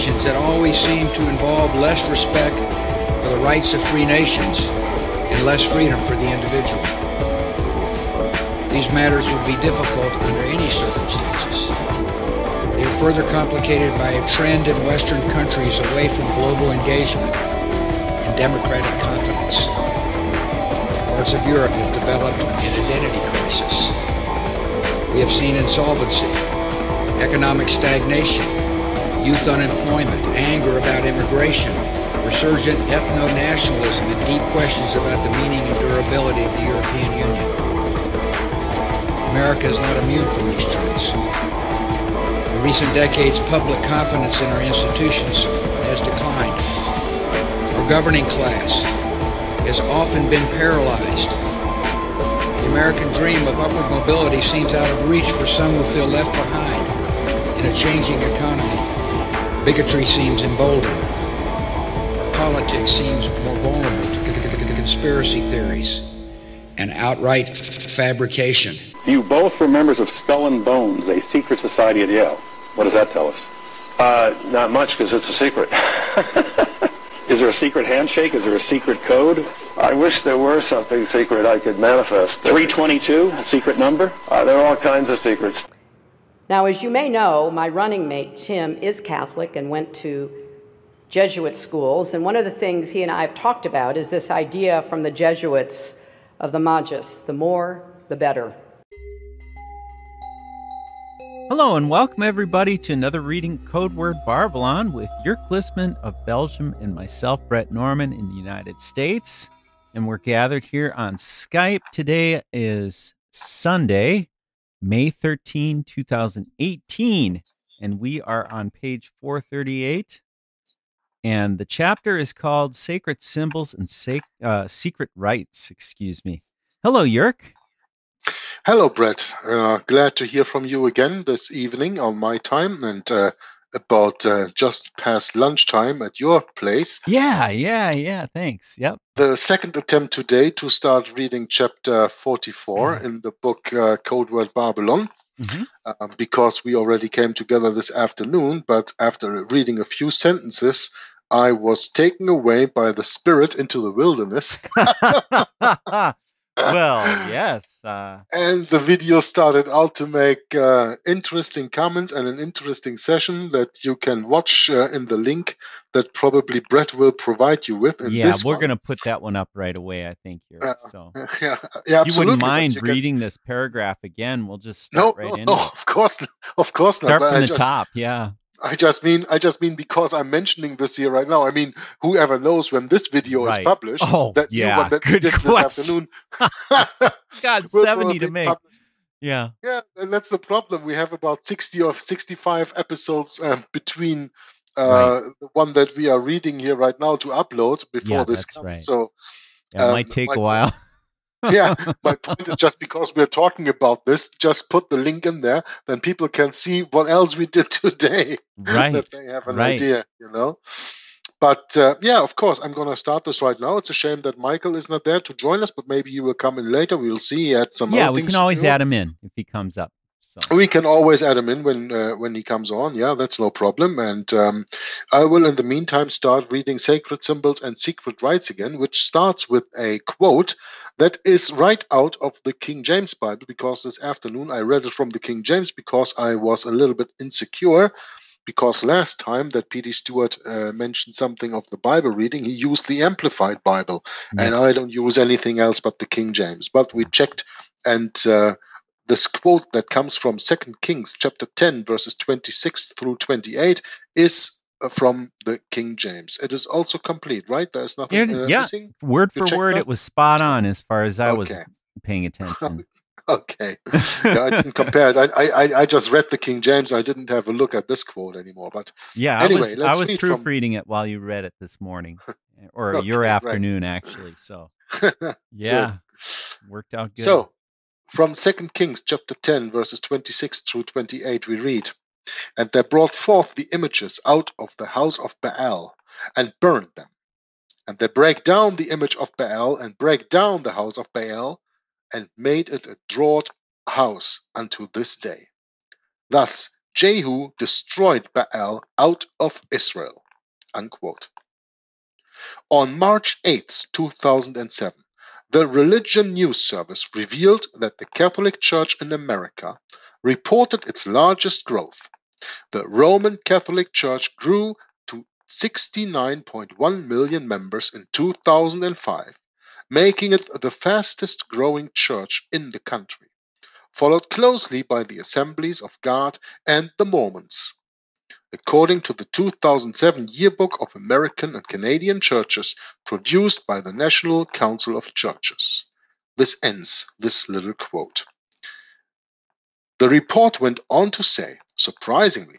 that always seem to involve less respect for the rights of free nations and less freedom for the individual. These matters would be difficult under any circumstances. They are further complicated by a trend in Western countries away from global engagement and democratic confidence. Parts of Europe have developed an identity crisis. We have seen insolvency, economic stagnation, youth unemployment, anger about immigration, resurgent ethno-nationalism, and deep questions about the meaning and durability of the European Union. America is not immune from these trends. In recent decades, public confidence in our institutions has declined. Our governing class has often been paralyzed. The American dream of upward mobility seems out of reach for some who feel left behind in a changing economy. Bigotry seems emboldened. Politics seems more vulnerable to conspiracy theories and outright fabrication. You both were members of Skull and Bones, a secret society at Yale. What does that tell us? Uh, not much because it's a secret. Is there a secret handshake? Is there a secret code? I wish there were something secret I could manifest. 322, secret number? Uh, there are all kinds of secrets. Now, as you may know, my running mate, Tim, is Catholic and went to Jesuit schools. And one of the things he and I have talked about is this idea from the Jesuits of the Magis the more, the better. Hello, and welcome everybody to another reading Code Word Barbelon with Jörg Listman of Belgium and myself, Brett Norman, in the United States. And we're gathered here on Skype. Today is Sunday, May 13, 2018. And we are on page 438. And the chapter is called Sacred Symbols and Sac- uh, Secret Rites. Excuse me. Hello, Jörg. Hello, Brett. Uh, glad to hear from you again this evening on my time and uh, about uh, just past lunchtime at your place. Yeah, yeah, yeah. Thanks. Yep. The second attempt today to start reading chapter 44 Mm-hmm. in the book uh, Code Word Barbelon. Mhm. Um, because we already came together this afternoon, but after reading a few sentences, I was taken away by the spirit into the wilderness, well, yes. Uh, and the video started out to make uh, interesting comments and an interesting session that you can watch uh, in the link that probably Brett will provide you with. In yeah, we're going to put that one up right away, I think, here. Uh, So yeah, yeah, you wouldn't mind you can- reading this paragraph again. We'll just No, right no, in. no, of course, not, of course not. Start from I the just, top. Yeah. I just mean, I just mean because I'm mentioning this here right now. I mean, whoever knows when this video Right. is published? Oh, that new yeah, one that we good did this question. afternoon. God, 70 to make. pub- Yeah. yeah, and that's the problem. We have about 60 or 65 episodes um, between uh, the one that we are reading here right now to upload before Yeah, this comes. right. So, it Um, might take like- a while. yeah, my point is just because we're talking about this, just put the link in there, then people can see what else we did today. Right. that they have an right. idea, you know. But uh, yeah, of course, I'm going to start this right now. It's a shame that Michael is not there to join us, but maybe he will come in later. We'll see. He had some. Yeah, we can always add him in if he comes up. So We can always add him in when uh, when he comes on. Yeah, that's no problem. And um, I will, in the meantime, start reading Sacred Symbols and Secret Rites again, which starts with a quote that is right out of the King James Bible. Because this afternoon I read it from the King James because I was a little bit insecure. Because last time that P.D. Stuart uh, mentioned something of the Bible reading, he used the Amplified Bible, and I don't use anything else but the King James. But we checked, and uh, this quote that comes from Second Kings chapter 10 verses 26 through 28 is uh, from the King James. It is also complete, right? There's nothing uh, yeah. missing. word You for word, that? it was spot on as far as I was paying attention. Okay, yeah, I didn't compare it. I, I I just read the King James. I didn't have a look at this quote anymore. But Yeah, I Anyway, was I was read from- proofreading it while you read it this morning, or Okay, your right. afternoon actually. So yeah, worked out good. So, from Second Kings chapter 10, verses 26 through 28, we read, And they brought forth the images out of the house of Baal, and burned them. And they break down the image of Baal, and break down the house of Baal, and made it a draught house unto this day. Thus Jehu destroyed Baal out of Israel. Unquote. On March 8, 2007, the Religion News Service revealed that the Catholic Church in America reported its largest growth. The Roman Catholic Church grew to 69.1 million members in 2005, making it the fastest growing church in the country, followed closely by the Assemblies of God and the Mormons. According to the 2007 Yearbook of American and Canadian Churches produced by the National Council of Churches. This ends this little quote. The report went on to say, surprisingly,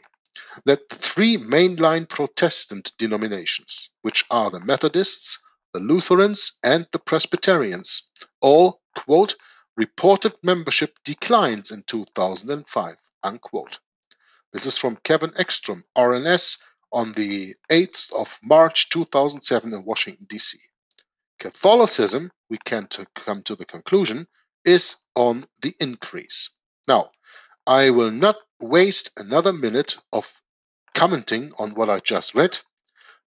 that the three mainline Protestant denominations, which are the Methodists, the Lutherans, and the Presbyterians, all, quote, reported membership declines in 2005, unquote. This is from Kevin Eckstrom, RNS, on the 8th of March 2007 in Washington, D.C. Catholicism, we can to come to the conclusion, is on the increase. Now, I will not waste another minute of commenting on what I just read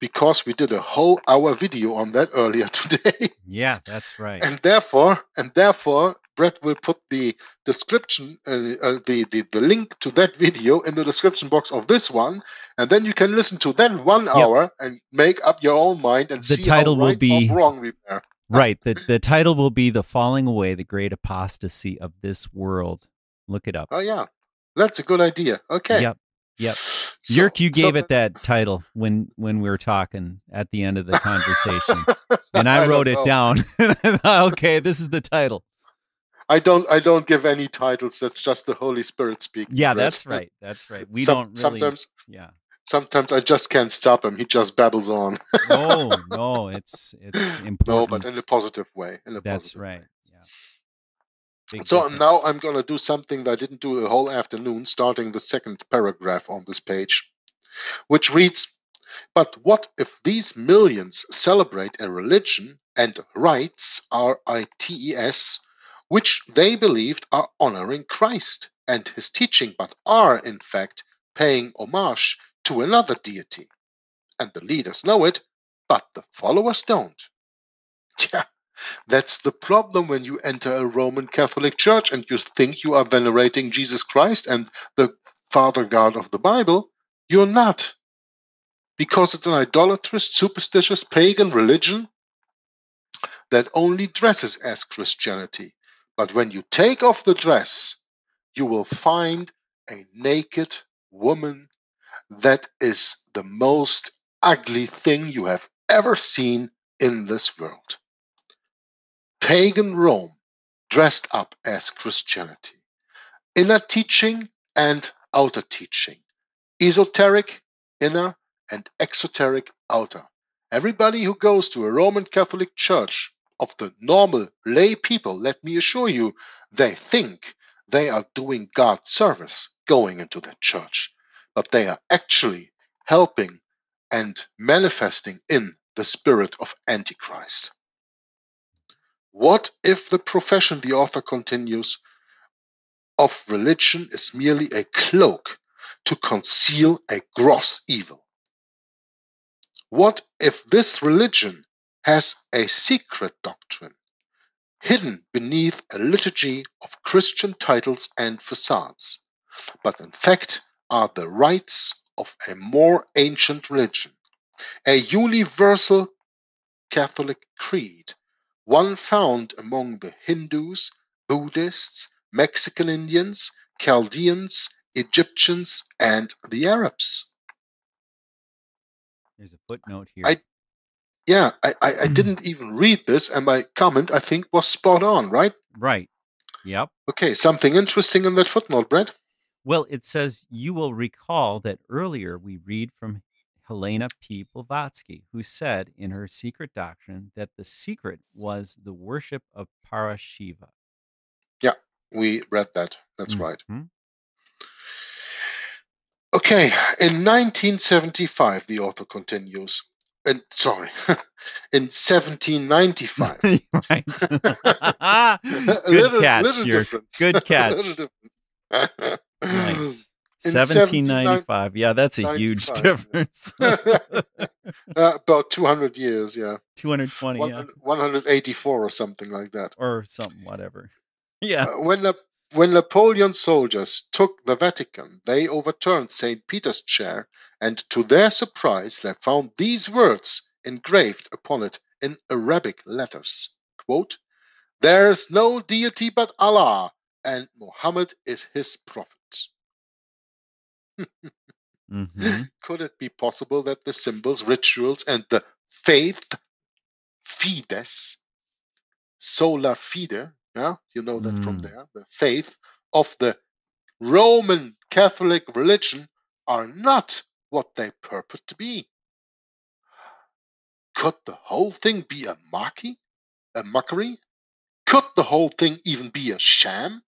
because we did a whole hour video on that earlier today. Yeah, that's right. and therefore, and therefore, Brett will put the description, uh, uh, the, the the link to that video in the description box of this one, and then you can listen to that one Yep. hour and make up your own mind and The see title how will right be- or wrong we were. right. The the title will be The Falling Away, the Great Apostasy of This World. Look it up. Oh yeah, that's a good idea. Okay. Yep. Yep. So- Jörg, you so gave it that title when when we were talking at the end of the conversation. and I, don't wrote it know. down. I okay, this is the title. I don't. I don't give any titles. That's just the Holy Spirit speaking. Yeah, that's right. That's right. We Some- don't really. Sometimes, Yeah. sometimes I just can't stop him. He just babbles on. No, no, it's it's important. no, but in a positive way. In a That's positive right. Yeah. Big So uh, now. I'm going to do something that I didn't do the whole afternoon, starting the second paragraph on this page, which reads But what if these millions celebrate a religion and rites, R I T E S, which they believed are honoring Christ and his teaching, but are in fact paying homage to another deity? And the leaders know it, but the followers don't. Yeah, that's the problem when you enter a Roman Catholic church and you think you are venerating Jesus Christ and the Father God of the Bible. You're not. Because it's an idolatrous, superstitious, pagan religion that only dresses as Christianity. But when you take off the dress, you will find a naked woman that is the most ugly thing you have ever seen in this world pagan Rome dressed up as Christianity. Inner teaching and outer teaching. Esoteric inner and exoteric outer. Everybody who goes to a Roman Catholic church of the normal lay people, let me assure you, they think they are doing God service going into that church, but they are actually helping and manifesting in the spirit of Antichrist. What if the profession, the author continues, of religion is merely a cloak to conceal a gross evil? What if this religion has a secret doctrine hidden beneath a liturgy of Christian titles and facades, but in fact are the rites of a more ancient religion, a universal Catholic creed? one found among the Hindus, Buddhists, Mexican Indians, Chaldeans, Egyptians, and the Arabs. There's a footnote here. I- Yeah, I, I, I didn't even read this, and my comment, I think, was spot on, right? right. Yep. Okay, something interesting in that footnote, Brett. Well, it says you will recall that earlier we read from Helena P. Blavatsky, who said in her secret doctrine that the secret was the worship of Parashiva. Yeah, we read that. That's right. Mhm. Okay, in 1975, the author continues. And sorry, in 1795. right. Good catch, little Jörg. difference. Good catch. little nice. 1795. Yeah, that's a huge difference. uh, about 200 years, yeah. 220, 100, yeah. 184 or something like that. Or something, whatever. Yeah. Uh, when, the, when Napoleon's soldiers took the Vatican, they overturned St. Peter's chair, and to their surprise, they found these words engraved upon it in Arabic letters. Quote, There's no deity but Allah, and Muhammad is his prophet mm-hmm. Could it be possible that the symbols, rituals, and the faith, fides, sola fide, yeah, you know that mm. from there, the faith of the Roman Catholic religion are not what they purport to be? Could the whole thing be a mockery? A mockery? Could the whole thing even be a sham?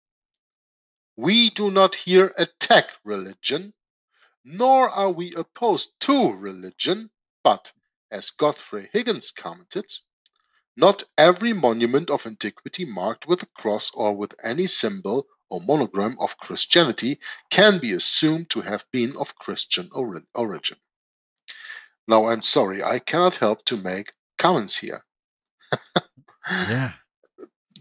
We do not here attack religion, nor are we opposed to religion, but, as Godfrey Higgins commented, not every monument of antiquity marked with a cross or with any symbol or monogram of Christianity can be assumed to have been of Christian or origin. Now, I'm sorry, I cannot help to make comments here. yeah.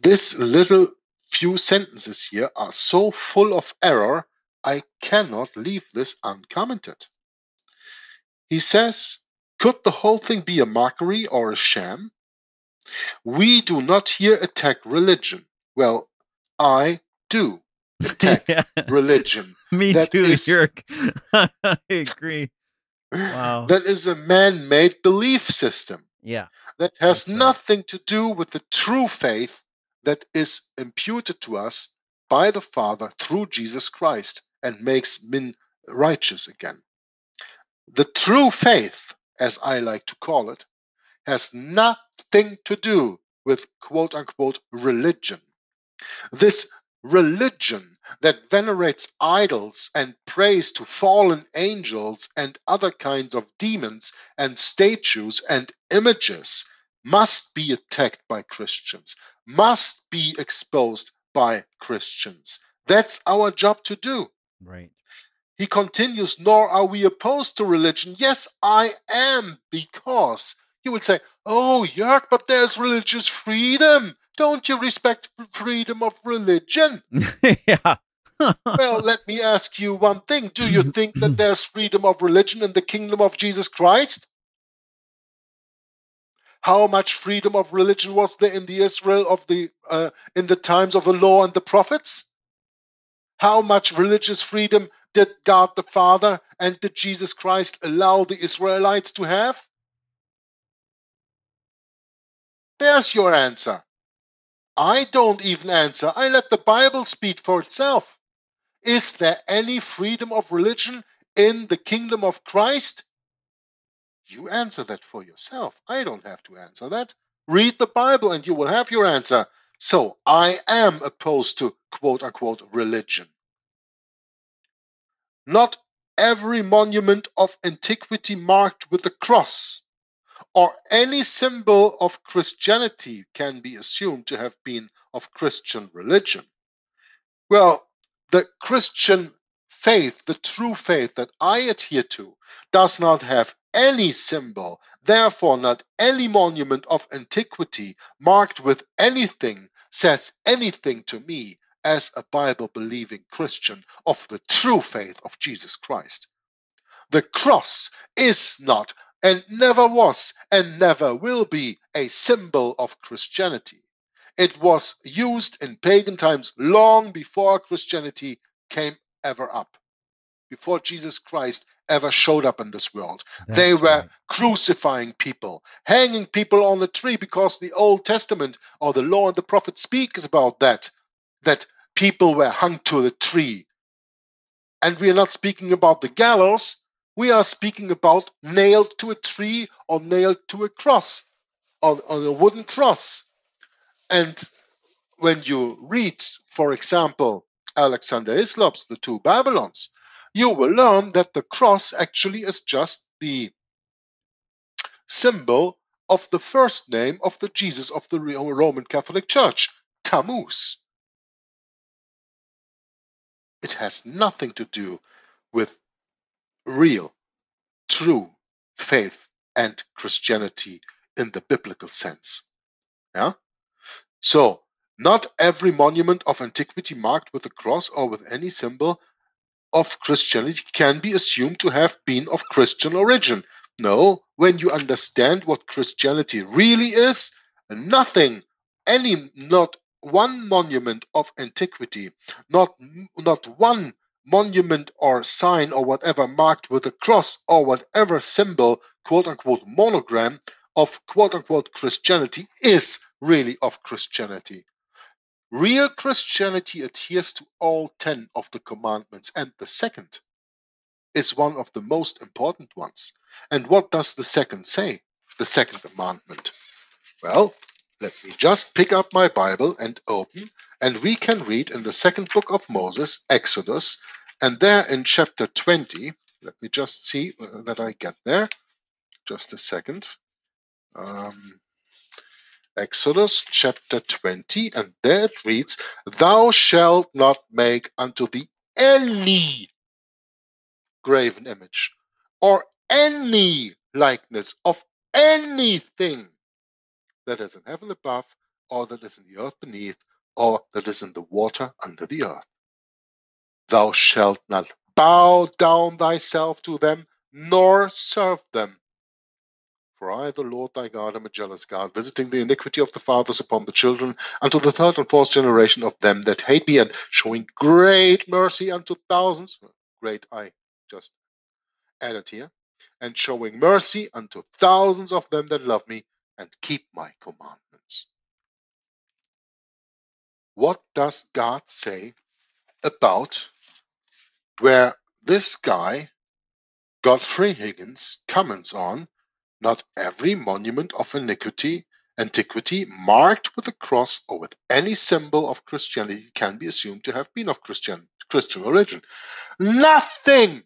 This little few sentences here are so full of error I cannot leave this uncommented. He says, Could the whole thing be a mockery or a sham? We do not here attack religion. Well, I do attack yeah. religion. Me that too, is, I agree. Wow. That is a man made belief system. Yeah. That has nothing right. to do with the true faith that is imputed to us by the Father through Jesus Christ and makes men righteous again. The true faith, as I like to call it, has nothing to do with quote unquote religion. This religion that venerates idols and prays to fallen angels and other kinds of demons and statues and images must be attacked by Christians, must be exposed by Christians. That's our job to do. Right. He continues, nor are we opposed to religion. Yes, I am, because you would say, Oh, Jörg, but there's religious freedom. Don't you respect freedom of religion? yeah. well, let me ask you one thing. Do you think that there's freedom of religion in the kingdom of Jesus Christ? How much freedom of religion was there in the Israel of the uh, in the times of the law and the prophets? How much religious freedom did God the Father and did Jesus Christ allow the Israelites to have? There's your answer. I don't even answer. I let the Bible speak for itself. Is there any freedom of religion in the kingdom of Christ? You answer that for yourself. I don't have to answer that. Read the Bible and you will have your answer. So I am opposed to quote unquote religion. Not every monument of antiquity marked with a cross or any symbol of Christianity can be assumed to have been of Christian religion. Well, the Christian faith, the true faith that I adhere to, does not have any symbol, therefore, not any monument of antiquity marked with anything says anything to me as a Bible believing Christian of the true faith of Jesus Christ. The cross is not and never was and never will be a symbol of Christianity. It was used in pagan times long before Christianity came ever up before Jesus Christ ever showed up in this world. That's they were right. crucifying people, hanging people on a tree because the Old Testament or the law and the prophet speaks about that, that people were hung to the tree. And we are not speaking about the gallows, we are speaking about nailed to a tree or nailed to a cross, on, on a wooden cross. And when you read, for example, Alexander Hislop's The Two Babylons, you will learn that the cross actually is just the symbol of the first name of the Jesus of the Roman Catholic Church, Tammuz. It has nothing to do with real, true faith and Christianity in the biblical sense. Yeah? So, not every monument of antiquity marked with a cross or with any symbol of Christianity can be assumed to have been of Christian origin. No, when you understand what Christianity really is, nothing, any, not one monument of antiquity, not, not one monument or sign or whatever marked with a cross or whatever symbol, quote unquote, monogram of quote unquote Christianity is really of Christianity. Real Christianity adheres to all 10 of the commandments, and the second is one of the most important ones. And what does the second say? The second commandment. Well, let me just pick up my Bible and open, and we can read in the second book of Moses, Exodus, and there in chapter 20, let me just see uh, that I get there. Just a second. Um, Exodus chapter 20, and there it reads, Thou shalt not make unto thee any graven image or any likeness of anything that is in heaven above, or that is in the earth beneath, or that is in the water under the earth. Thou shalt not bow down thyself to them, nor serve them. For I, the Lord thy God, am a jealous God, visiting the iniquity of the fathers upon the children, unto the third and fourth generation of them that hate me, and showing great mercy unto thousands. Great, I just added here. And showing mercy unto thousands of them that love me and keep my commandments. What does God say about where this guy, Godfrey Higgins, comments on not every monument of iniquity, antiquity marked with a cross or with any symbol of Christianity can be assumed to have been of Christian, Christian origin. Nothing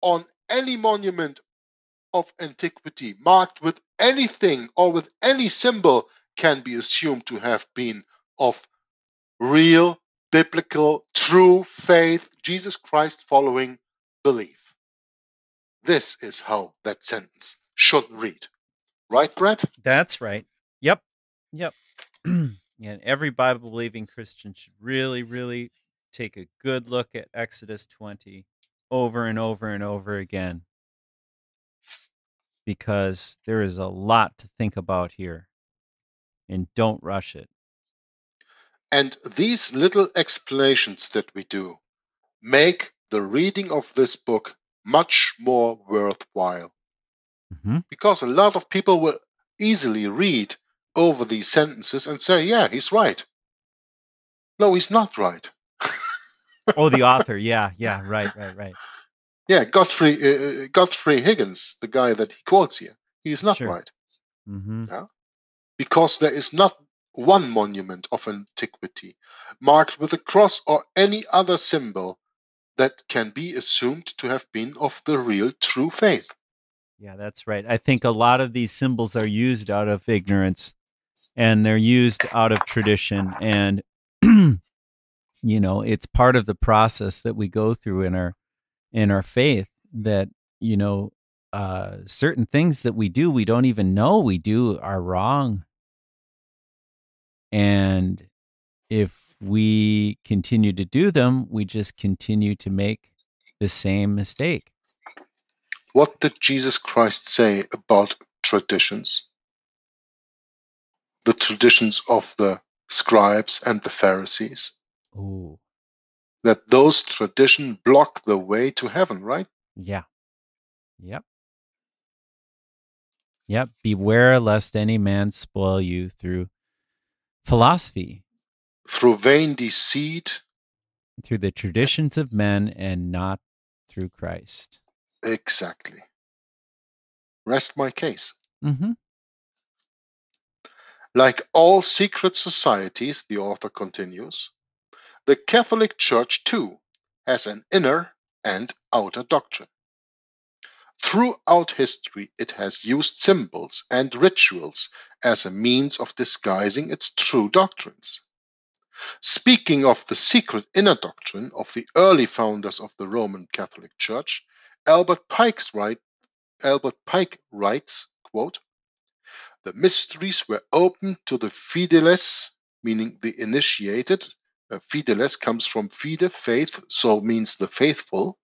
on any monument of antiquity marked with anything or with any symbol can be assumed to have been of real, biblical, true faith, Jesus Christ following belief. This is how that sentence should read. Right, Brett? That's right. Yep. Yep. and every Bible believing Christian should really, really take a good look at Exodus 20 over and over and over again because there is a lot to think about here. And don't rush it. And these little explanations that we do make the reading of this book much more worthwhile. Mm-hmm. Because a lot of people will easily read over these sentences and say, yeah, he's right. No, he's not right. oh, the author. Yeah, yeah, right, right, right. Yeah, Godfrey uh, uh, Godfrey Higgins, the guy that he quotes here, he's not Sure. right. Mm-hmm. Yeah? Because there is not one monument of antiquity marked with a cross or any other symbol that can be assumed to have been of the real true faith. Yeah, that's right. I think a lot of these symbols are used out of ignorance and they're used out of tradition. And, you know, it's part of the process that we go through in our in our faith that, you know, uh, certain things that we do we don't even know we do are wrong. And if we continue to do them, we just continue to make the same mistake. What did Jesus Christ say about traditions? The traditions of the scribes and the Pharisees? Ooh, That those traditions block the way to heaven, right? yeah. Yep. Yep. Beware lest any man spoil you through philosophy, Through vain deceit, through the traditions of men, and not through Christ. exactly. Rest my case. Mm-hmm. Like all secret societies, the author continues, the Catholic Church too has an inner and outer doctrine. Throughout history, it has used symbols and rituals as a means of disguising its true doctrines. Speaking of the secret inner doctrine of the early founders of the Roman Catholic Church, Albert write, Albert Pike writes, quote, the mysteries were open to the fideles, meaning the initiated. Uh, fideles comes from fide, faith, so means the faithful.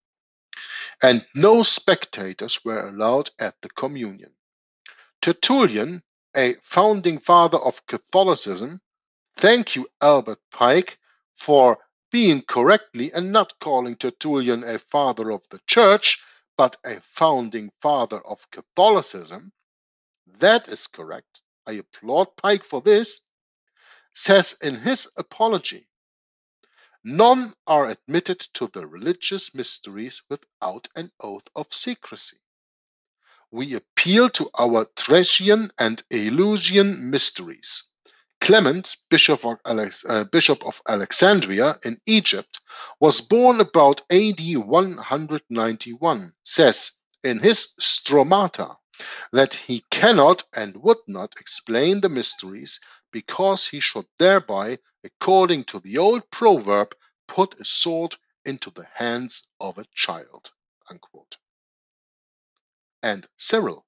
And no spectators were allowed at the communion. Tertullian, a founding father of Catholicism, Thank you, Albert Pike, for being correctly and not calling Tertullian a father of the church, but a founding father of Catholicism. That is correct. I applaud Pike for this. Says in his apology, none are admitted to the religious mysteries without an oath of secrecy. We appeal to our Thracian and Eleusinian mysteries Clement, bishop of, Alex, uh, bishop of, Alexandria in Egypt, was born about AD 191, says in his Stromata that he cannot and would not explain the mysteries because he should thereby, according to the old proverb, put a sword into the hands of a child. Unquote. And Cyril,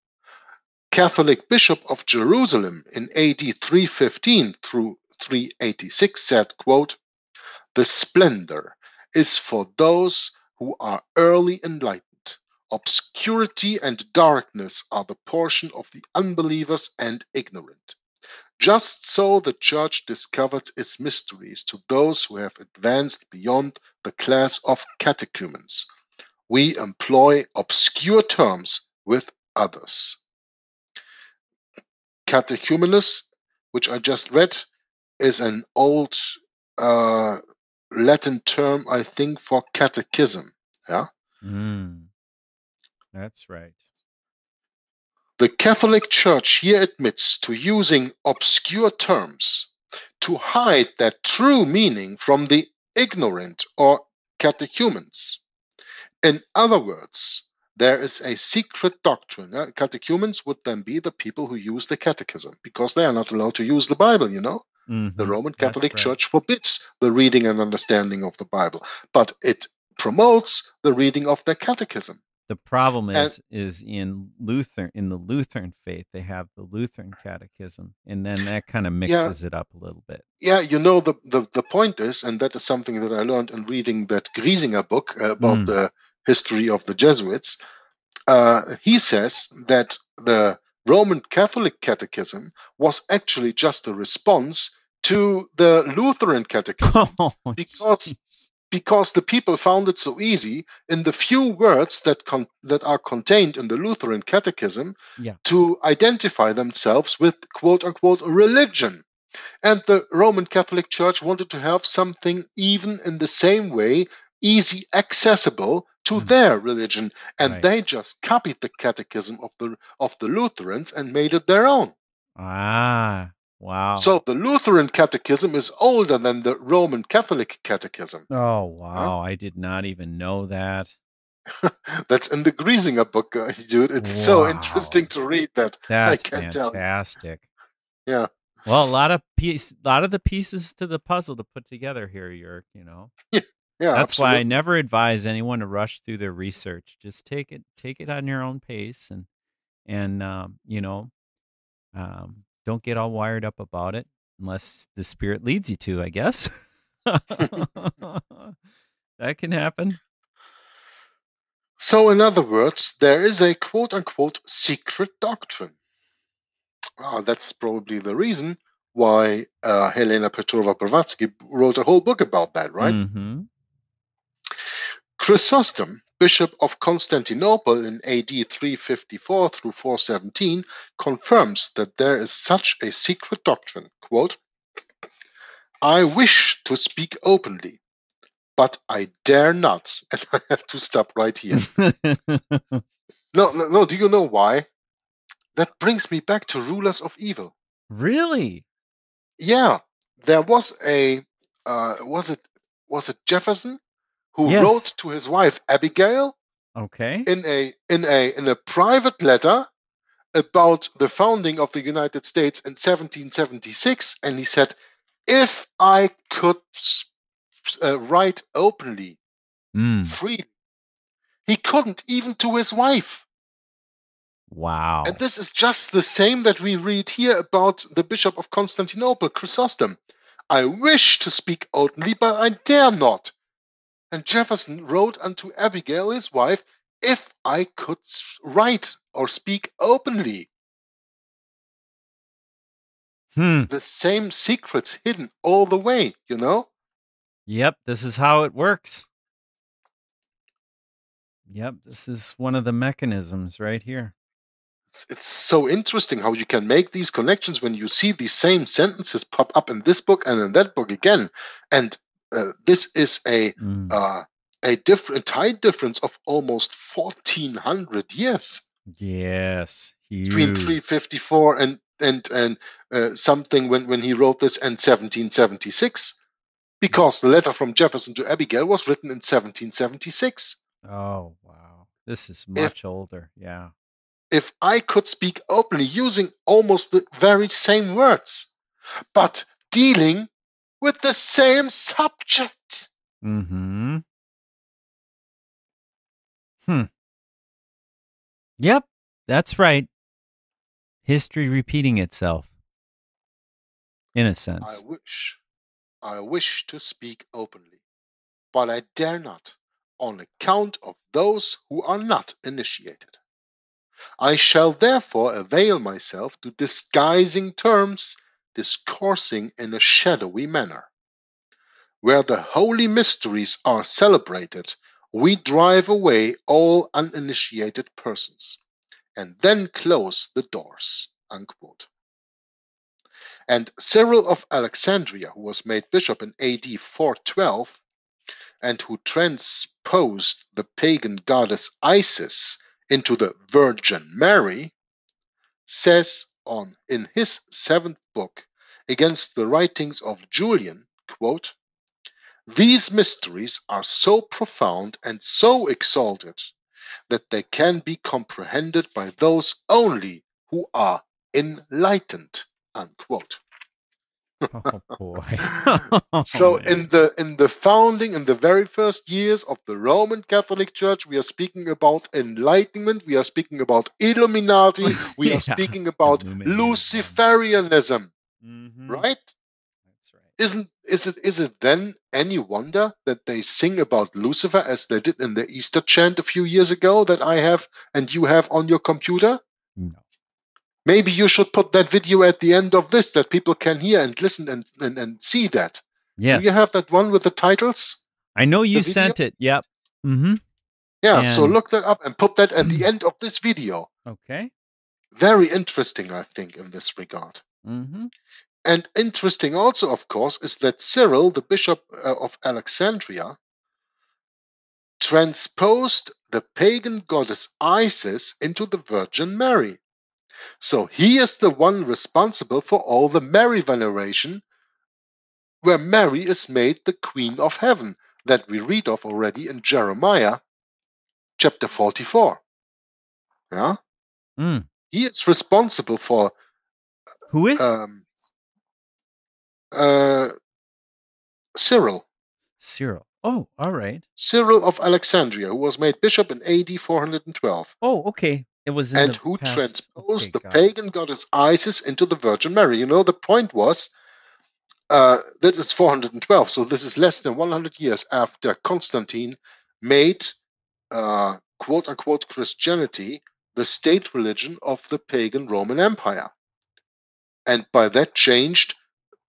Catholic Bishop of Jerusalem in AD 315 through 386 said, quote, The splendor is for those who are early enlightened. Obscurity and darkness are the portion of the unbelievers and ignorant. Just so the Church discovers its mysteries to those who have advanced beyond the class of catechumens. We employ obscure terms with others catechumenus, which I just read, is an old uh, Latin term, I think, for catechism. Yeah. Mm. That's right. The Catholic Church here admits to using obscure terms to hide their true meaning from the ignorant or catechumens. In other words, there is a secret doctrine. Catechumens would then be the people who use the catechism because they are not allowed to use the Bible, you know? Mm-hmm. The Roman Catholic right. Church forbids the reading and understanding of the Bible, but it promotes the reading of their catechism. The problem is and, is in Luther in the Lutheran faith they have the Lutheran catechism and then that kind of mixes yeah, it up a little bit. Yeah, you know the, the the point is and that is something that I learned in reading that Griesinger book uh, about mm. the history of the Jesuits, uh, he says that the Roman Catholic Catechism was actually just a response to the Lutheran Catechism oh, because because the people found it so easy in the few words that con- that are contained in the Lutheran Catechism yeah. to identify themselves with quote unquote religion. And the Roman Catholic Church wanted to have something even in the same way easy accessible to mm. their religion and right. they just copied the catechism of the of the Lutherans and made it their own. Ah, wow. So the Lutheran catechism is older than the Roman Catholic catechism. Oh, wow. Huh? I did not even know that. That's in the Griesinger book, uh, dude. It's wow. so interesting to read that. That's fantastic. Yeah. Well, a lot of piece, a lot of the pieces to the puzzle to put together here, Jörg. You know. Yeah. Yeah, that's absolutely. why I never advise anyone to rush through their research. Just take it, take it on your own pace, and and um, you know, um, don't get all wired up about it unless the spirit leads you to. I guess that can happen. So, in other words, there is a quote unquote secret doctrine. Oh, that's probably the reason why uh, Helena Petrova Blavatsky wrote a whole book about that, right? Mm-hmm. Chrysostom, bishop of Constantinople in AD 354 through 417, confirms that there is such a secret doctrine. Quote, I wish to speak openly, but I dare not. And I have to stop right here. no, no, no, do you know why? That brings me back to rulers of evil. Really? Yeah. There was a uh, was it was it Jefferson who Yes. wrote to his wife Abigail Okay. in a in a in a private letter about the founding of the United States in 1776 and he said if I could uh, write openly, Mm. freely, he couldn't even to his wife. Wow. And this is just the same that we read here about the Bishop of Constantinople, Chrysostom. I wish to speak openly, but I dare not. And Jefferson wrote unto Abigail, his wife, if I could write or speak openly. Hmm. The same secrets hidden all the way, you know? Yep, this is how it works. Yep, this is one of the mechanisms right here. It's, it's so interesting how you can make these connections when you see these same sentences pop up in this book and in that book again. And uh, this is a Mm. uh, a different time difference of almost 1400 years Yes. between 354 and and and uh, something when when he wrote this in 1776 because the letter from Jefferson to Abigail was written in 1776 Oh, wow. This is much older. Yeah. if I could speak openly using almost the very same words but dealing with the same subject Mm-hmm. Hmm. Yep, that's right. History repeating itself. In a sense. I wish, I wish to speak openly, but I dare not, on account of those who are not initiated. I shall therefore avail myself to disguising terms, discoursing in a shadowy manner. Where the holy mysteries are celebrated, we drive away all uninitiated persons, and then close the doors. Unquote. And Cyril of Alexandria, who was made bishop in AD 412 and who transposed the pagan goddess Isis into the Virgin Mary, says on in his seventh book against the writings of Julian, quote, These mysteries are so profound and so exalted that they can be comprehended by those only who are enlightened. Unquote. Oh boy. so Oh, man. in the in the founding in the very first years of the Roman Catholic Church, we are speaking about enlightenment, we are speaking about Illuminati, we Yeah. are speaking about Luciferianism, Mhm. right? That's right. Isn't is it is it then any wonder that they sing about Lucifer as they did in the Easter chant a few years ago that I have and you have on your computer? No. Maybe you should put that video at the end of this that people can hear and listen and, and, and see that. Do you have that one with the titles? I know you sent it. Yep. Mm-hmm. Yeah, so look that up and put that at the end of this video. Okay. Very interesting, I think, in this regard. Mm-hmm. And interesting also, of course, is that Cyril, the bishop uh, of Alexandria, transposed the pagan goddess Isis into the Virgin Mary. So he is the one responsible for all the Mary veneration, where Mary is made the Queen of Heaven, that we read of already in Jeremiah chapter 44. Yeah? Mm. He is responsible for Who is um, uh, Cyril. Cyril? Oh, all right. Cyril of Alexandria, who was made bishop in AD 412, Oh, okay. It was and the who past. transposed Okay, the it. pagan goddess Isis into the Virgin Mary. You know, the point was uh, that is 412, so this is less than 100 years after Constantine made uh, quote unquote Christianity the state religion of the pagan Roman Empire, and by that changed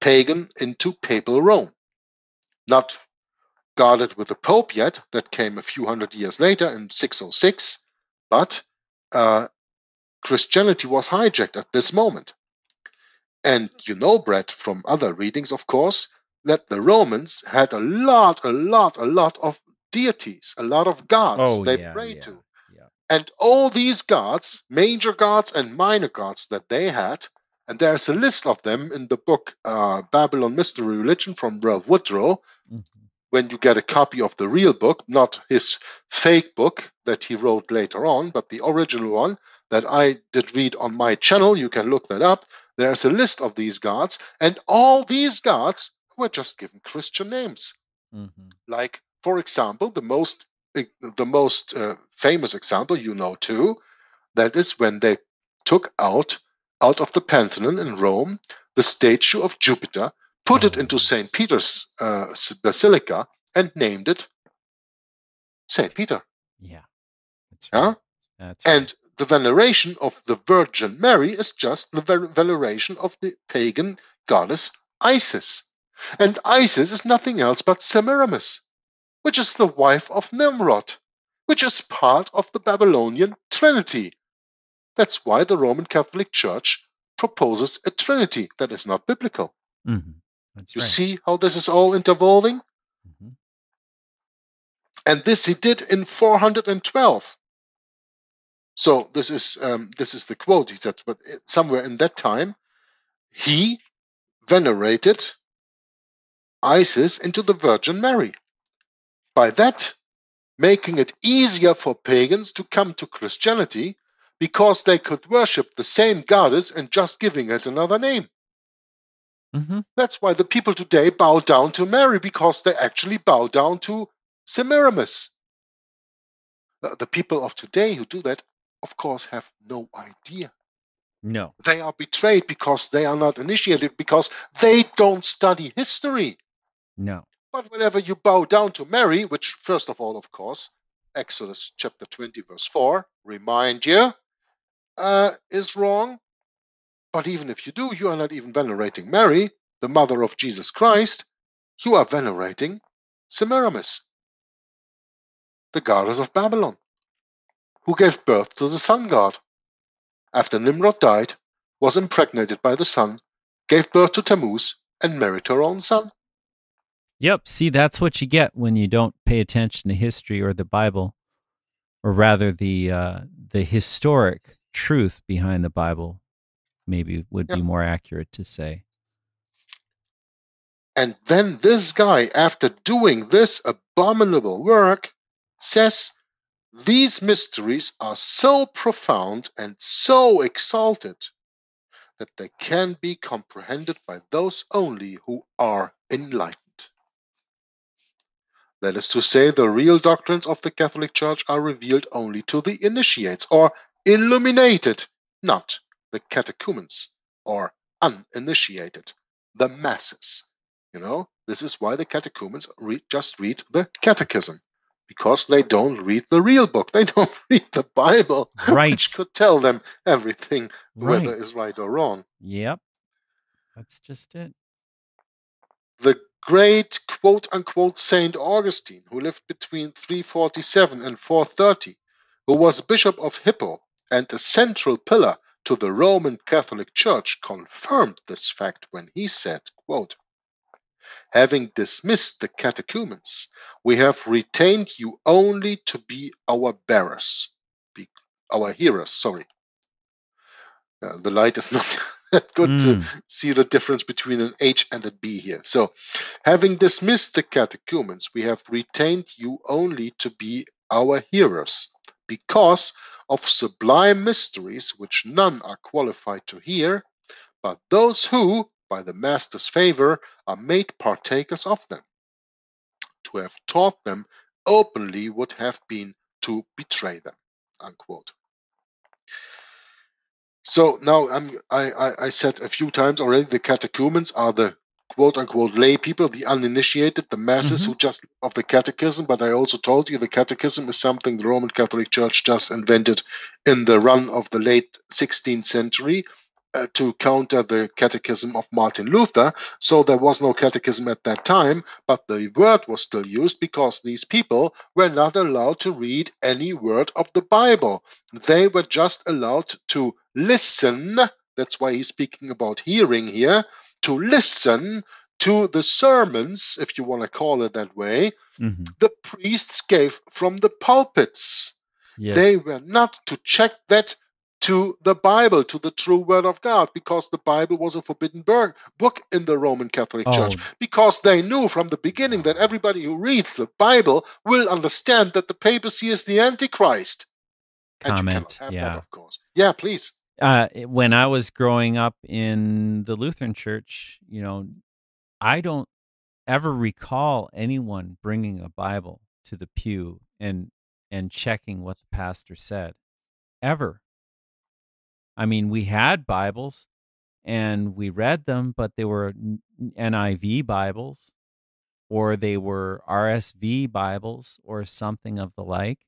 pagan into papal Rome. Not guarded with the Pope yet, that came a few hundred years later in 606, but uh, Christianity was hijacked at this moment. And you know, Brett, from other readings, of course, that the Romans had a lot, a lot, a lot of deities, a lot of gods Oh, they yeah, prayed yeah, to. yeah. And all these gods, major gods and minor gods that they had, and there's a list of them in the book uh, Babylon Mystery Religion from Ralph Woodrow, Mhm. When you get a copy of the real book, not his fake book that he wrote later on, but the original one that I did read on my channel. You can look that up. there's a list of these gods, and all these gods were just given Christian names. Mm-hmm. Like, for example, the most the most uh, famous example you know too, that is when they took out out of the Pantheon in Rome the statue of Jupiter, put it into St. Peter's uh, Basilica, and named it St. Peter. Yeah. That's Yeah? right. That's right. And the veneration of the Virgin Mary is just the veneration of the pagan goddess Isis. And Isis is nothing else but Semiramis, which is the wife of Nimrod, which is part of the Babylonian Trinity. That's why the Roman Catholic Church proposes a Trinity that is not biblical. Mhm. That's You right. see how this is all intervolving? Mhm. and this he did in 412 so this is um, this is the quote he said but somewhere in that time he venerated isis into the virgin mary by that making it easier for pagans to come to christianity because they could worship the same goddess and just giving it another name Mhm. that's why the people today bow down to Mary because they actually bow down to Semiramis. Uh, The people of today who do that, of course, have no idea. No. They are betrayed because they are not initiated, because they don't study history. No. But whenever you bow down to Mary, which, first of all, of course, Exodus chapter 20, verse 4, remind you, uh, is wrong. But even if you do, you are not even venerating Mary, the mother of Jesus Christ. You are venerating Semiramis, the goddess of Babylon, who gave birth to the sun god. After Nimrod died, was impregnated by the sun, gave birth to Tammuz, and married her own son. Yep. See, that's what you get when you don't pay attention to history or the Bible, or rather the uh, the historic truth behind the Bible. Maybe would be more accurate to say. And then this guy, after doing this abominable work, says these mysteries are so profound and so exalted that they can be comprehended by those only who are enlightened. That is to say, the real doctrines of the Catholic Church are revealed only to the initiates or illuminated, not the catechumens or uninitiated, the masses. You know, this is why the catechumens read, just read the catechism because they don't read the real book. They don't read the Bible, Right. which could tell them everything, whether Right. is right or wrong. Yep. That's just it. The great quote unquote Saint Augustine, who lived between 347 and 430, who was Bishop of Hippo and a central pillar to the Roman Catholic Church, confirmed this fact when he said, quote, Having dismissed the catechumens, we have retained you only to be our bearers, be, our hearers, sorry. Uh, the light is not that good to Mm. see the difference between an H and a B here. So, having dismissed the catechumens, we have retained you only to be our hearers, because of sublime mysteries which none are qualified to hear, but those who, by the Master's favor, are made partakers of them. To have taught them openly would have been to betray them. Unquote. So now I'm, I, I, I said a few times already the catechumens are the quote unquote lay people, the uninitiated, the masses who just of the catechism. But I also told you the catechism is something the Roman Catholic Church just invented in the run of the late 16th century uh, to counter the catechism of Martin Luther. So there was no catechism at that time, but the word was still used because these people were not allowed to read any word of the Bible. They were just allowed to listen. That's why he's speaking about hearing here to listen to the sermons, if you want to call it that way, hmm the priests gave from the pulpits. Yes. They were not to check that to the Bible, to the true word of God, because the Bible was a forbidden book in the Roman Catholic Oh. Church. Because they knew from the beginning that everybody who reads the Bible will understand that the papacy is the Antichrist. And you Comment, have yeah. that, of course. Yeah, please. Uh, when I was growing up in the Lutheran church, you know, I don't ever recall anyone bringing a Bible to the pew and and checking what the pastor said ever. I mean, we had Bibles and we read them, but they were NIV Bibles or they were RSV Bibles or something of the like.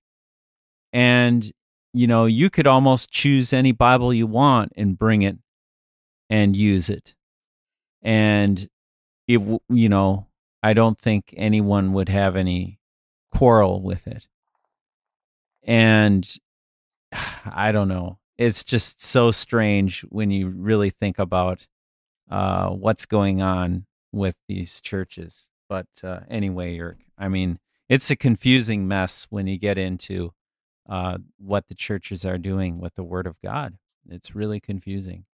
And, you know, you could almost choose any Bible you want and bring it and use it. And it, you know, I don't think anyone would have any quarrel with it. And I don't know. It's just so strange when you really think about uh, what's going on with these churches. But uh, anyway, Eric, I mean, it's a confusing mess when you get into uh, what the churches are doing with the Word of God. It's really confusing.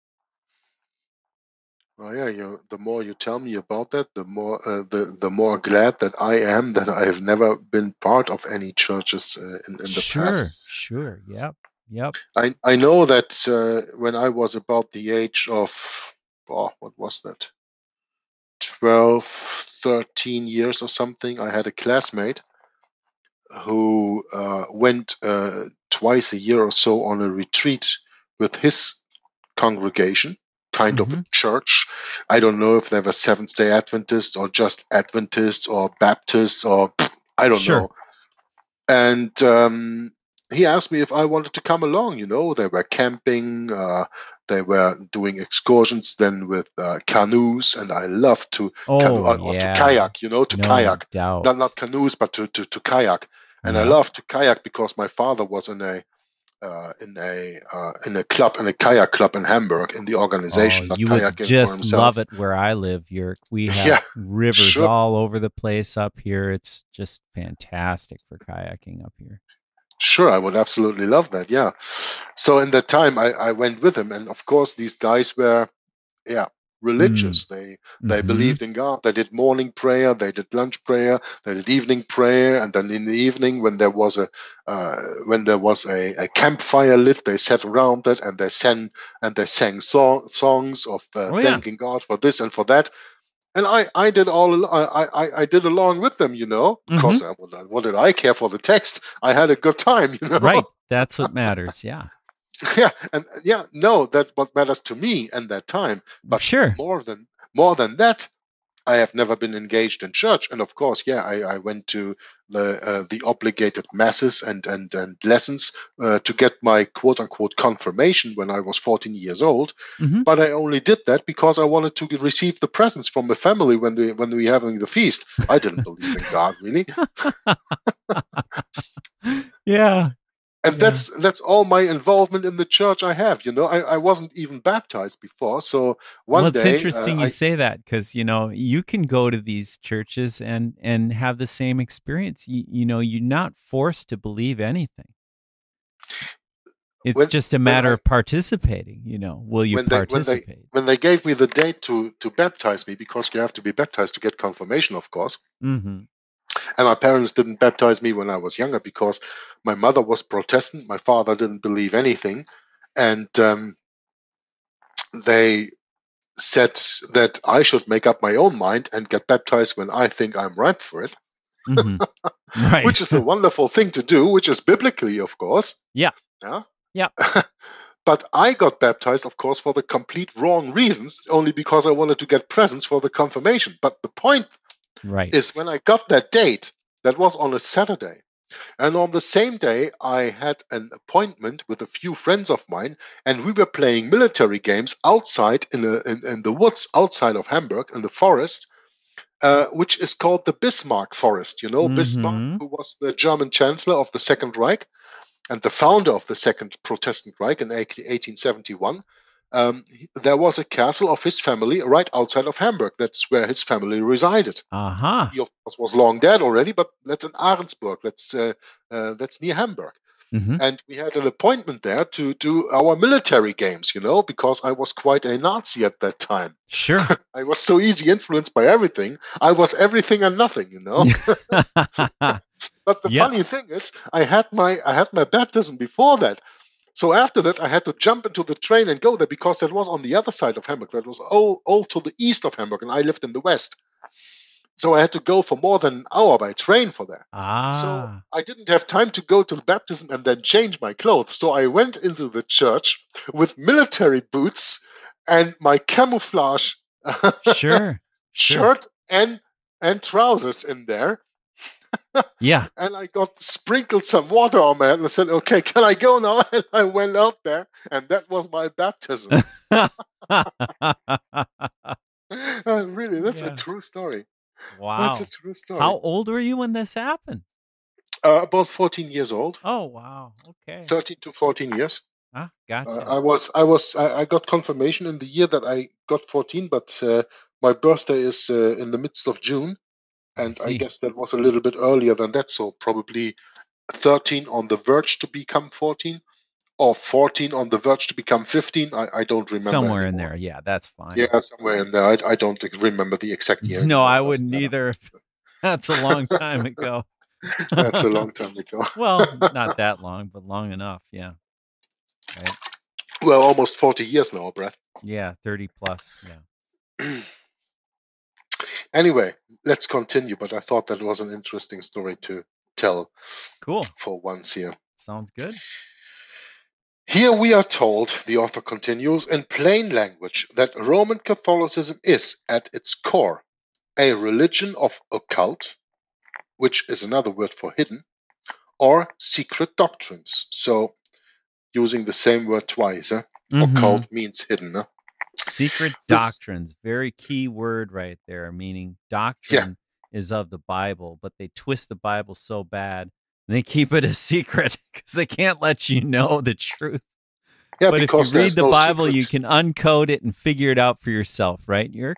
Oh yeah, you the more you tell me about that, the more uh, the the more glad that I am that I have never been part of any churches uh, in, in the sure, past. Sure, Yep. Yep. I I know that uh, when I was about the age of oh, what was that? 12, 13 years or something, I had a classmate who uh, went uh, twice a year or so on a retreat with his congregation kind mm-hmm. of a mm-hmm. church. I don't know if they were Seventh day Adventists or just Adventists or Baptists or I don't sure. know. And um, he asked me if I wanted to come along. You know, they were camping, uh, they were doing excursions then with uh, canoes, and I love to, oh, canoe, uh, to kayak. You know, to no kayak, doubt. not not canoes, but to to, to kayak. And yeah. I love to kayak because my father was in a uh, in a uh, in a club in a kayak club in Hamburg in the organization. Oh, you would just love it where I live, Jörg. We have yeah, rivers sure. all over the place up here. It's just fantastic for kayaking up here. Sure, I would absolutely love that. Yeah. So in that time, I, I went with him, and of course, these guys were, yeah, religious. Mm. They they mm-hmm. believed in God. They did morning prayer, they did lunch prayer, they did evening prayer, and then in the evening, when there was a uh, when there was a, a, campfire lit, they sat around it and they sang and they sang song, songs of uh, oh, thanking. God for this and for that. And I, I did all I, I, I did along with them, you know, because mm-hmm. what did I care for the text? I had a good time, you know. Right, that's what matters. Yeah. yeah and yeah no that what matters to me and that time but sure more than more than that I have never been engaged in church, and of course, yeah, I, I went to the uh, the obligated masses and and and lessons uh, to get my quote unquote confirmation when I was 14 years old. Mm-hmm. But I only did that because I wanted to receive the presents from the family when they when we were having the feast. I didn't believe in God really. yeah, and yeah. that's that's all my involvement in the church I have. You know, I, I wasn't even baptized before. So one well, it's day, interesting uh, you I, say that because you know you can go to these churches and and have the same experience. You, you know, you're not forced to believe anything. It's when, just a matter I, of participating. You know, will you when participate? They, when, they, when they gave me the date to to baptize me, because you have to be baptized to get confirmation, of course. Mm-hmm. And my parents didn't baptize me when I was younger because my mother was Protestant. My father didn't believe anything. And um, they said that I should make up my own mind and get baptized when I think I'm ripe for it. Mm-hmm. Right. which is a wonderful thing to do, which is biblically, of course. Yeah. Yeah. Yeah. but I got baptized, of course, for the complete wrong reasons, only because I wanted to get presents for the confirmation. But the point right. is when I got that date, that was on a Saturday. And on the same day, I had an appointment with a few friends of mine, and we were playing military games outside in, a, in, in the woods outside of Hamburg in the forest, uh, which is called the Bismarck Forest. You know, mm-hmm. Bismarck, who was the German chancellor of the Second Reich and the founder of the Second Protestant Reich in 1871 um, there was a castle of his family right outside of Hamburg. That's where his family resided. Uh-huh. He of course was long dead already, but that's in Ahrensburg. That's uh, uh, that's near Hamburg. Mm-hmm. And we had an appointment there to do our military games, you know, because I was quite a Nazi at that time. Sure. I was so easy influenced by everything. I was everything and nothing, you know. but the funny thing is, I had my I had my baptism before that. So after that, I had to jump into the train and go there because that was on the other side of Hamburg. That was all, all to the east of Hamburg, and I lived in the west. So I had to go for more than an hour by train for that. Ah. So I didn't have time to go to the baptism and then change my clothes. So I went into the church with military boots and my camouflage sure. Sure. shirt and and trousers in there. Yeah. And I got sprinkled some water on my head and I said, Okay, can I go now? And I went out there and that was my baptism. Uh, really, that's Yeah. a true story. wow. That's a true story. How old were you when this happened? Uh, about 14 years old. Oh, wow. Okay. 13 to 14 years. Ah, gotcha. Uh, I was, I was, I, I got confirmation in the year that I got 14, but uh, my birthday is uh, in the midst of June, and I, see. guess that was a little bit earlier than that, so probably 13 on the verge to become 14, or 14 on the verge to become 15. I, I don't remember. Somewhere in there. Yeah, that's fine. Yeah, somewhere in there. I, I don't remember the exact year. No. I wouldn't matter. either. That's a long time ago. That's a long time ago. well, not that long, but long enough. Yeah. Right. Well, almost 40 years now, Brett. Yeah, 30 plus. Yeah. Anyway, let's continue. But I thought that was an interesting story to tell Cool. for once here. Sounds good. Here we are told, the author continues, in plain language, that Roman Catholicism is, at its core, a religion of occult, which is another word for hidden, or secret doctrines. So, using the same word twice, eh? Mhm. occult means hidden. eh? Secret doctrines. Very key word right there, meaning doctrine is of the Bible, but they twist the Bible so bad they keep it a secret because they can't let you know the truth. Yeah, but if you read the no Bible, secret. you can uncode it and figure it out for yourself, right, Jörg?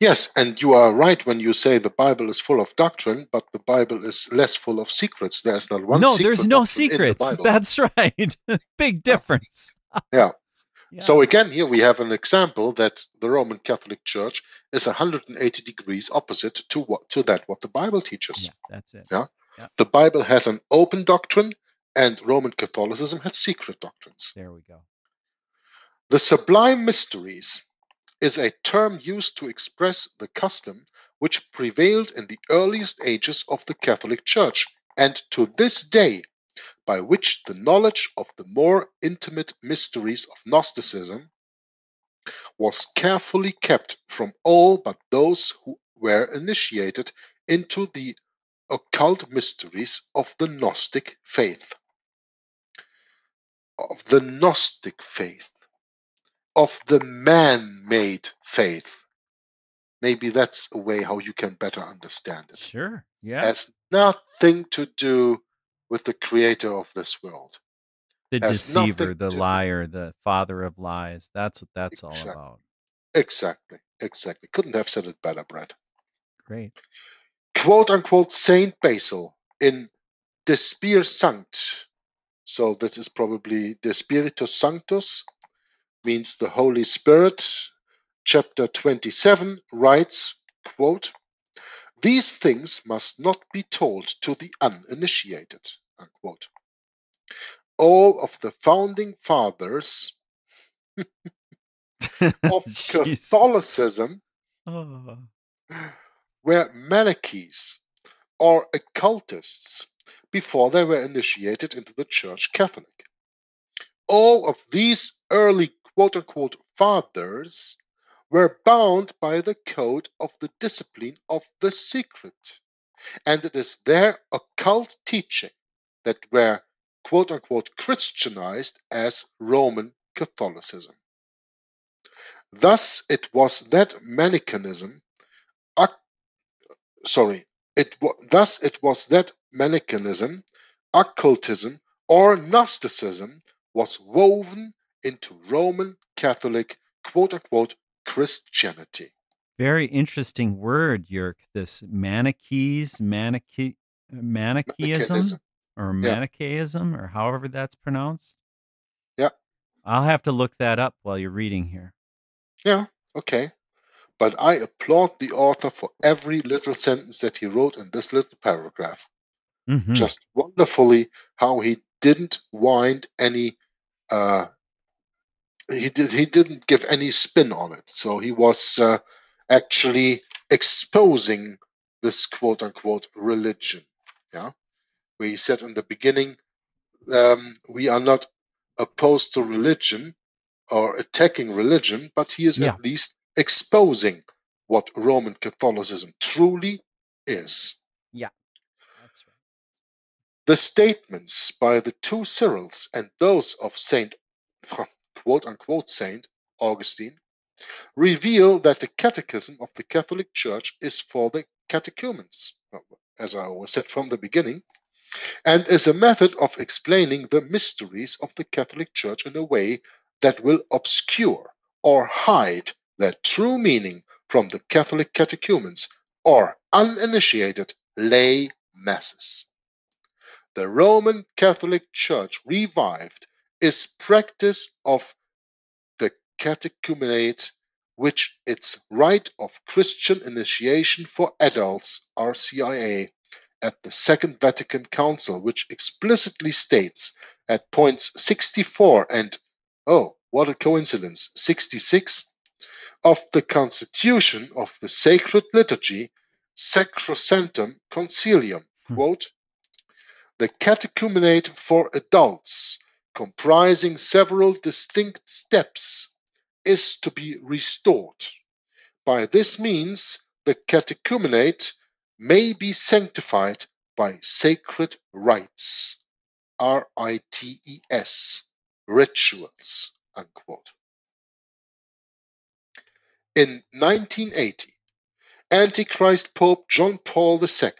Yes, and you are right when you say the Bible is full of doctrine, but the Bible is less full of secrets. There's not one. no, there's no in the secrets. That's right. Big difference. Yeah. Yeah. So again, here we have an example that the Roman Catholic Church is 180 degrees opposite to what to that what the Bible teaches. yeah, that's it. Yeah. The Bible has an open doctrine, and Roman Catholicism has secret doctrines. There we go. The Sublime Mysteries is a term used to express the custom which prevailed in the earliest ages of the Catholic Church, and to this day, by which the knowledge of the more intimate mysteries of Gnosticism was carefully kept from all but those who were initiated into the occult mysteries of the Gnostic faith. Of the Gnostic faith of the man made faith. Maybe that's a way how you can better understand it. Sure. Yeah. Has nothing to do with the creator of this world. the has deceiver, the liar, the father of lies. That's what that's all about. Exactly, exactly. Couldn't have said it better, Brad. Great. Quote unquote Saint Basil in De Spir Sanct. So this is probably De Spiritus Sanctus, means the Holy Spirit. Chapter 27 writes, quote, These things must not be told to the uninitiated. Unquote. All of the founding fathers of Catholicism Oh. were Manichees or occultists before they were initiated into the Church Catholic. All of these early quote unquote fathers were bound by the code of the discipline of the secret, and it is their occult teaching that were quote unquote Christianized as Roman Catholicism. Thus, it was that Manichaeism ac- sorry, it thus it was that Manichaeism, occultism, or Gnosticism was woven into Roman Catholic quote unquote Christianity. Very interesting word, Jörg. This Manichees, Manichae, Manichaeism, Manichaeism. or Yeah. Or however that's pronounced. Yeah. I'll have to look that up while you're reading here. Yeah, okay. But I applaud the author for every little sentence that he wrote in this little paragraph. Mhm. Just wonderfully how he didn't wind any uh, he did he didn't give any spin on it. So he was uh, actually exposing this quote unquote religion. Yeah, where he said in the beginning, um, we are not opposed to religion or attacking religion, but he is Yeah. at least exposing what Roman Catholicism truly is. Yeah. That's right. The statements by the two Cyrils and those of Saint, quote unquote, Saint Augustine, reveal that the catechism of the Catholic Church is for the catechumens, as I always said from the beginning, and is a method of explaining the mysteries of the Catholic Church in a way that will obscure or hide their true meaning from the Catholic catechumens or uninitiated lay masses. The Roman Catholic Church revived is practice of the catechumenate, which its rite of Christian initiation for adults (RCIA) at the Second Vatican Council, which explicitly states at points 64 and oh, what a coincidence, 66 of the Constitution of the Sacred Liturgy, Sacrosanctum Concilium, Hmm. quote, the catechumenate for adults, comprising several distinct steps, is to be restored. By this means, the catechumenate may be sanctified by sacred rites, R I T E S, rituals, unquote. In 1980, Antichrist Pope John Paul II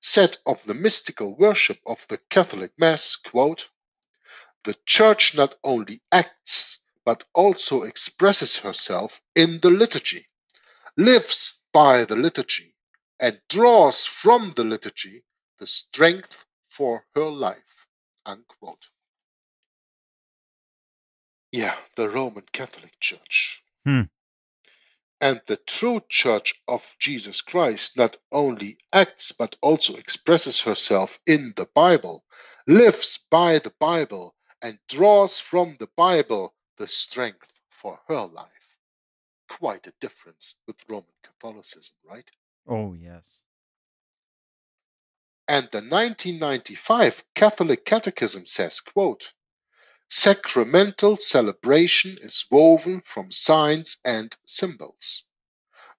said of the mystical worship of the Catholic Mass, quote, the Church not only acts, but also expresses herself in the liturgy, lives by the liturgy, and draws from the liturgy the strength for her life. Unquote. Yeah, the Roman Catholic Church. Hmm. And the true Church of Jesus Christ not only acts but also expresses herself in the Bible, lives by the Bible, and draws from the Bible the strength for her life. Quite a difference with Roman Catholicism, right? Oh, yes. And the 1995 Catholic Catechism says, quote, Sacramental celebration is woven from signs and symbols.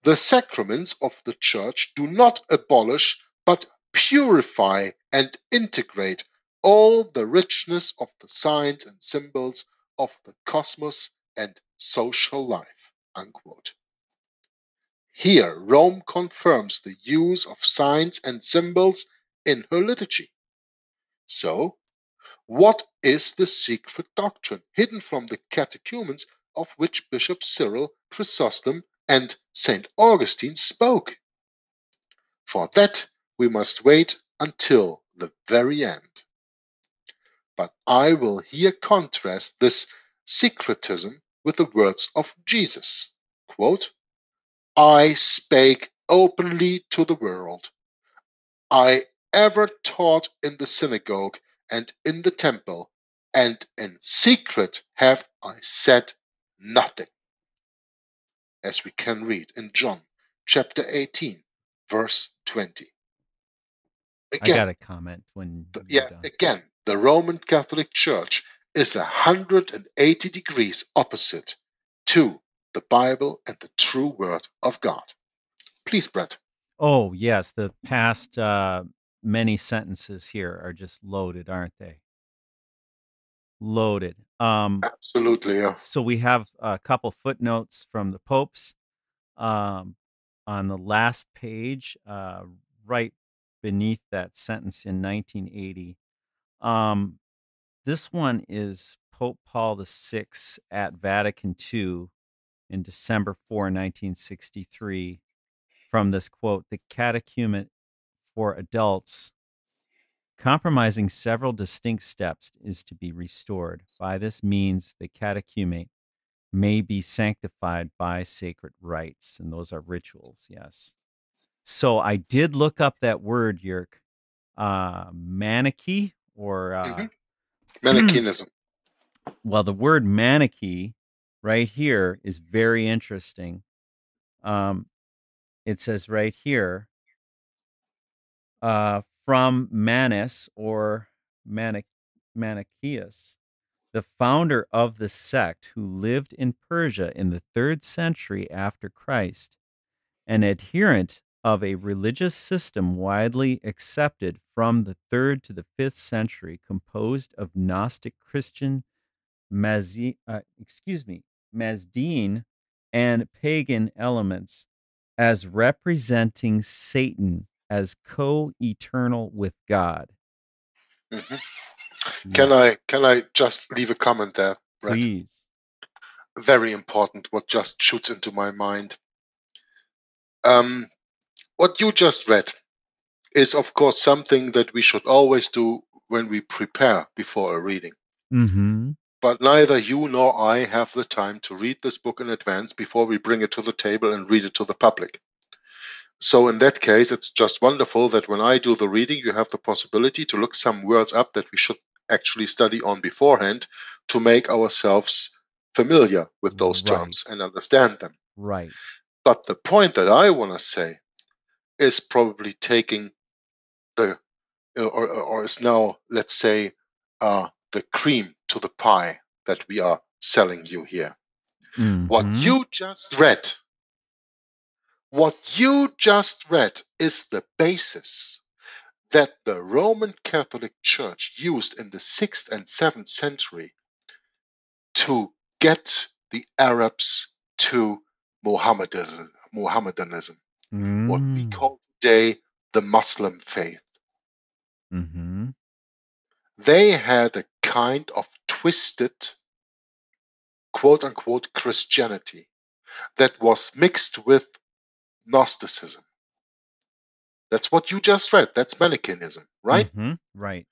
The sacraments of the Church do not abolish but purify and integrate all the richness of the signs and symbols of the cosmos and social life. Unquote. Here, Rome confirms the use of signs and symbols in her liturgy. So, what is the secret doctrine hidden from the catechumens of which Bishop Cyril, Chrysostom, and St. Augustine spoke? For that, we must wait until the very end. But I will here contrast this secretism with the words of Jesus. Quote, I spake openly to the world. I ever taught in the synagogue and in the temple, and in secret have I said nothing. As we can read in John chapter 18, verse 20. I got a comment when the- yeah, done. again, the Roman Catholic Church is 180 degrees opposite to the Bible and the true Word of God. Please, Brett. Oh, yes. The past uh, many sentences here are just loaded, aren't they? Loaded. Um, Absolutely, yeah. so we have a couple footnotes from the popes um, on the last page, uh, right beneath that sentence in 1980. Um, this one is Pope Paul VI at Vatican II in December 4, 1963, from this quote The catechumen for adults compromising several distinct steps is to be restored. By this means, the catechumate may be sanctified by sacred rites, and those are rituals, yes. So I did look up that word, Jörg, uh, manichae, or uh, Mhm. Manichaeism. well, the word Manichae right here is very interesting. Um, it says right here, uh, from Manes or Manic- Manichaeus, the founder of the sect who lived in Persia in the third century after Christ, an adherent of a religious system widely accepted from the third to the fifth century, composed of Gnostic Christian, Mazi, uh, excuse me, Mazdean, and pagan elements, as representing Satan as co-eternal with God. hmm Can I can I just leave a comment there, Brett? Please. Very important. What just shoots into my mind. Um, what you just read is, of course, something that we should always do when we prepare before a reading. Mm-hmm. But neither you nor I have the time to read this book in advance before we bring it to the table and read it to the public. So, in that case, it's just wonderful that when I do the reading, you have the possibility to look some words up that we should actually study on beforehand to make ourselves familiar with those terms and understand them. Right. But the point that I want to say is probably taking the, or, or, or is now, let's say, uh, the cream to the pie that we are selling you here. What Mhm. you just read, what you just read is the basis that the Roman Catholic Church used in the 6th and 7th century to get the Arabs to Mohammedanism, Mohammedanism what we Mm. call today the Muslim faith. Mm-hmm. They had a kind of twisted, quote unquote, Christianity that was mixed with Gnosticism. That's what you just read. That's Manichaeism, right? Mhm. Right.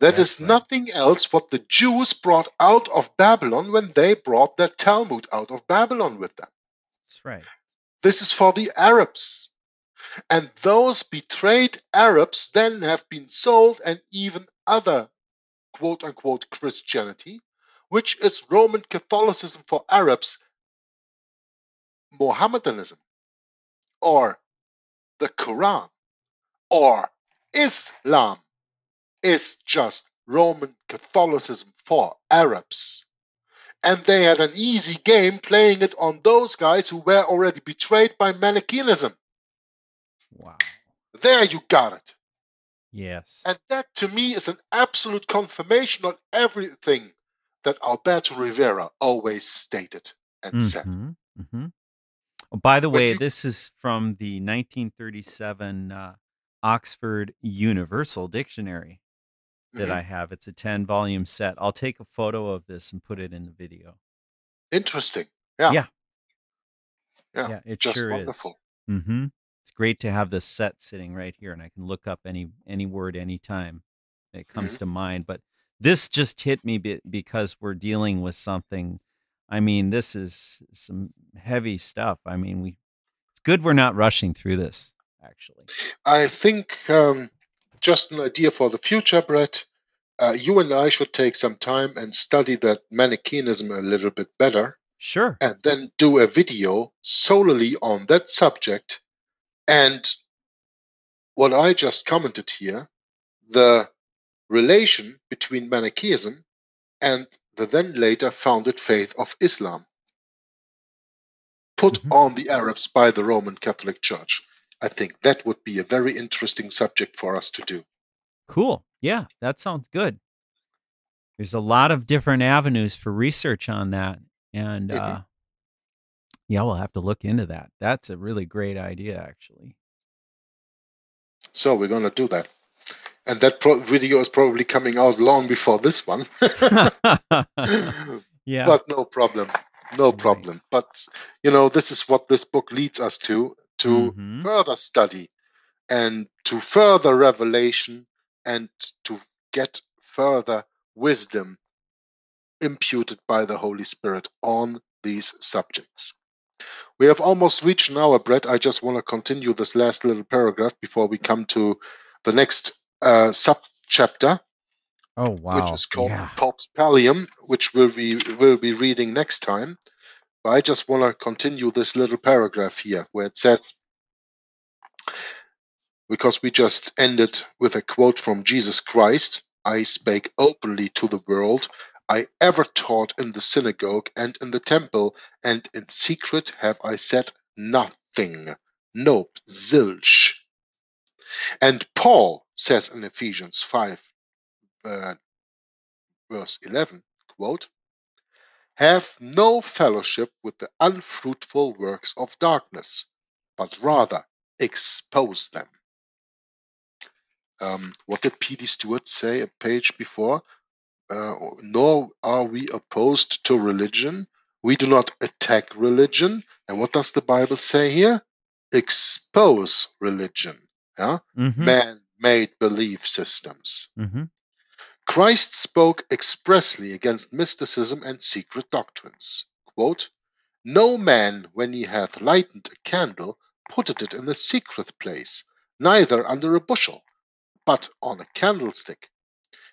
That That's is right. nothing else what the Jews brought out of Babylon when they brought their Talmud out of Babylon with them. That's right. This is for the Arabs. And those betrayed Arabs then have been sold and even other quote unquote Christianity, which is Roman Catholicism for Arabs, Mohammedanism, or the Quran, or Islam is just Roman Catholicism for Arabs. And they had an easy game playing it on those guys who were already betrayed by Manichaeism. Wow. There you got it. Yes. And that to me is an absolute confirmation on everything that Alberto Rivera always stated and said. Mhm. Mhm. Oh, by the When way, you- this is from the 1937 uh, Oxford Universal Dictionary that Mhm. I have. It's a 10 volume set. I'll take a photo of this and put it in the video. Interesting. Yeah. Yeah. Yeah, Yeah, it Just sure wonderful. is. hmm It's great to have this set sitting right here, and I can look up any any word anytime it comes Mm-hmm. to mind. But this just hit me be, because we're dealing with something. I mean, this is some heavy stuff. I mean, we. It's good we're not rushing through this. Actually, I think um, just an idea for the future, Brett. Uh, you and I should take some time and study that Manichaeism a little bit better, sure. and then do a video solely on that subject. And what I just commented here, the relation between Manichaeism and the then later founded faith of Islam, put Mhm. on the Arabs by the Roman Catholic Church. I think that would be a very interesting subject for us to do. Cool. Yeah, that sounds good. There's a lot of different avenues for research on that. And Mhm. uh, yeah, we'll have to look into that. That's a really great idea, actually. So we're going to do that. And that pro- video is probably coming out long before this one. yeah. But no problem. No Right. problem. But, you know, this is what this book leads us to to Mhm. further study and to further revelation and to get further wisdom imputed by the Holy Spirit on these subjects. We have almost reached an hour, Brett. I just want to continue this last little paragraph before we come to the next uh, sub chapter. Oh wow! which is called yeah. Pope's Pallium, which we'll be will be reading next time. I just want to continue this little paragraph here where it says, because we just ended with a quote from Jesus Christ I spake openly to the world. I ever taught in the synagogue and in the temple, and in secret have I said nothing. Nope, zilch. And Paul says in Ephesians 5, uh, verse 11, quote, Have no fellowship with the unfruitful works of darkness, but rather expose them. Um, what did P.D. Stuart say a page before? Uh, nor are we opposed to religion. We do not attack religion. And what does the Bible say here? Expose religion. Yeah? Mm-hmm. Man made belief systems. Mm-hmm. Christ spoke expressly against mysticism and secret doctrines. Quote, No man, when he hath lightened a candle, putteth it in the secret place, neither under a bushel, but on a candlestick,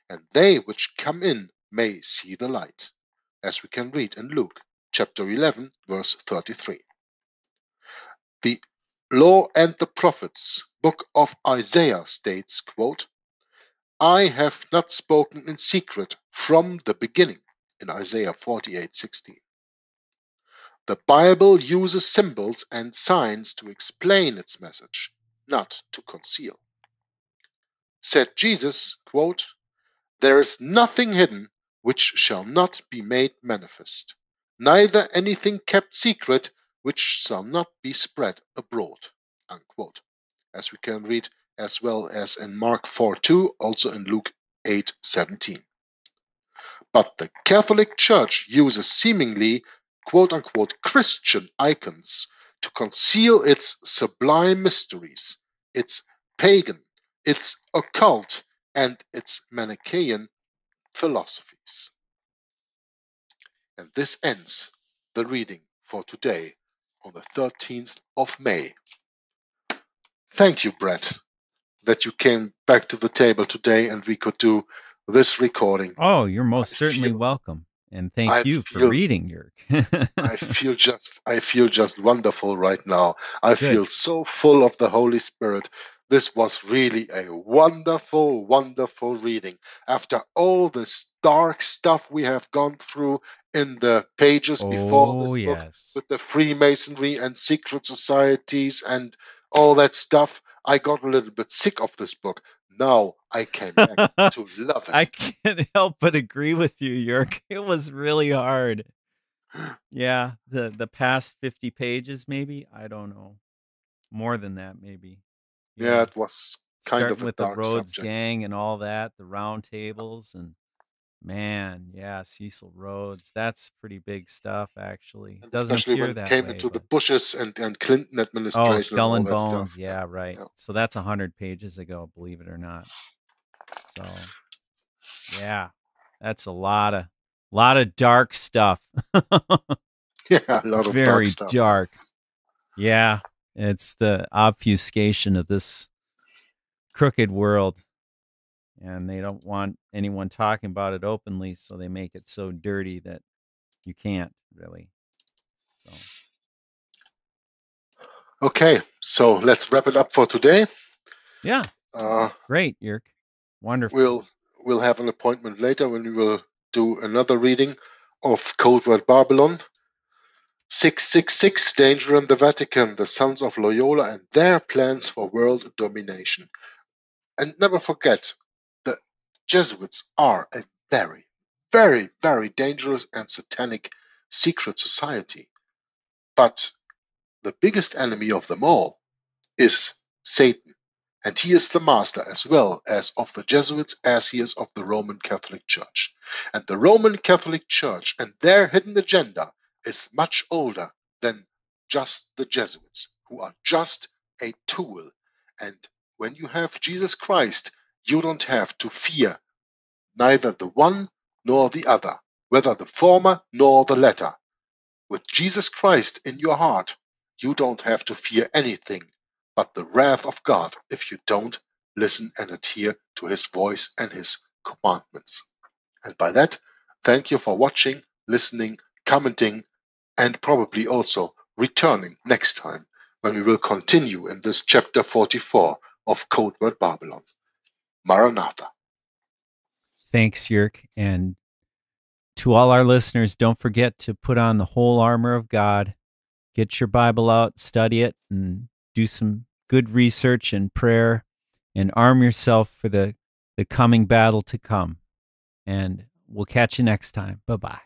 and they which come in may see the light, as we can read in Luke chapter 11, verse 33. The Law and the Prophets, book of Isaiah states, quote, I have not spoken in secret from the beginning, in Isaiah 48:16. The Bible uses symbols and signs to explain its message, not to conceal. Said Jesus, quote, There is nothing hidden which shall not be made manifest, neither anything kept secret which shall not be spread abroad. Unquote. As we can read as well as in Mark 4 2, also in Luke 8:17. But the Catholic Church uses seemingly quote unquote Christian icons to conceal its sublime mysteries, its pagan, its occult, and its Manichaean philosophies. And this ends the reading for today on the 13th of May. Thank you, Brett, that you came back to the table today and we could do this recording. Oh, you're most I certainly feel- welcome. And thank I you for reading, Jörg. I feel just I feel just wonderful right now. I Good. feel so full of the Holy Spirit. This was really a wonderful, wonderful reading. After all this dark stuff we have gone through in the pages before this oh, book with the Freemasonry and secret societies and all that stuff, I got a little bit sick of this book. Now I came back to love it. I can't help but agree with you, Jörg. It was really hard. Yeah, the the past 50 pages maybe, I don't know. More than that maybe. yeah, it was kind starting of a with the Rhodes subject. gang and all that, the round tables and man, yeah, Cecil Rhodes. That's pretty big stuff actually. And Doesn't especially when it that came way, into the Bushes and, and Clinton oh, administration. Oh, Skull and that Bones. stuff. Yeah, right. yeah. So that's a hundred pages ago, believe it or not. So yeah, that's a lot of lot of dark stuff. Yeah, a lot of Very dark stuff. dark. Yeah, it's the obfuscation of this crooked world. And they don't want anyone talking about it openly, so they make it so dirty that you can't really. So Okay, so let's wrap it up for today. yeah, Uh, great, Jörg. Wonderful. we'll we'll have an appointment later when we will do another reading of Code Word Barbelon. 666 Danger in the Vatican, the Sons of Loyola and their plans for world domination. And never forget, Jesuits are a very, very, very dangerous and satanic secret society. But the biggest enemy of them all is Satan. And he is the master as well as of the Jesuits, as he is of the Roman Catholic Church. And the Roman Catholic Church and their hidden agenda is much older than just the Jesuits, who are just a tool. And when you have Jesus Christ, you don't have to fear neither the one nor the other, whether the former nor the latter. With Jesus Christ in your heart, you don't have to fear anything but the wrath of God if you don't listen and adhere to his voice and his commandments. And by that, thank you for watching, listening, commenting, and probably also returning next time when we will continue in this chapter 44 of Code Word Barbelon. Maranatha. Thanks, Jörg. And to all our listeners, don't forget to put on the whole armor of God. Get your Bible out, study it, and do some good research and prayer, and arm yourself for the, the coming battle to come. And we'll catch you next time. Bye bye.